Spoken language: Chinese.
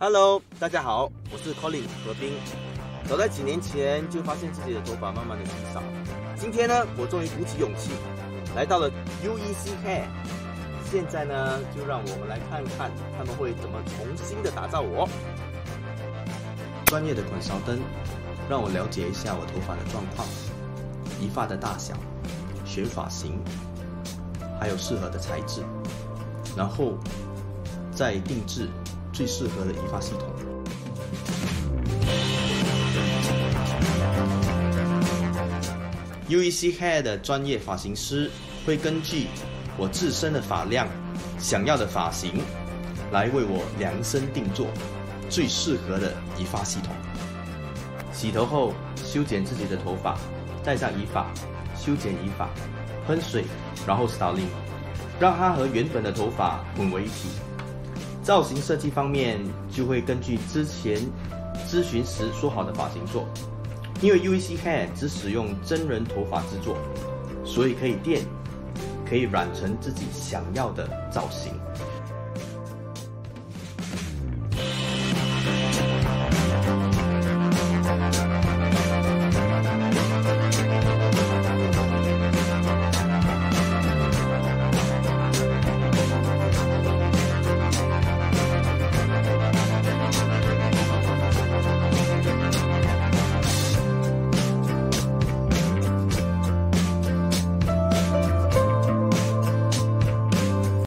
Hello，大家好，我是 Colin 何冰。早在几年前就发现自己的头发慢慢的稀少，今天呢，我终于鼓起勇气来到了 UEC Hair。现在呢，就让我们来看看他们会怎么重新的打造我。专业的滚烧灯，让我了解一下我头发的状况、理发的大小、选发型，还有适合的材质，然后再定制。最适合的理发系统。UEC Hair 的专业发型师会根据我自身的发量、想要的发型，来为我量身定做最适合的移发系统。洗头后修剪自己的头发，戴上移发，修剪移发，喷水，然后 styling，让它和原本的头发混为一体。造型设计方面，就会根据之前咨询时说好的发型做。因为 UEC Hair 只使用真人头发制作，所以可以垫，可以染成自己想要的造型。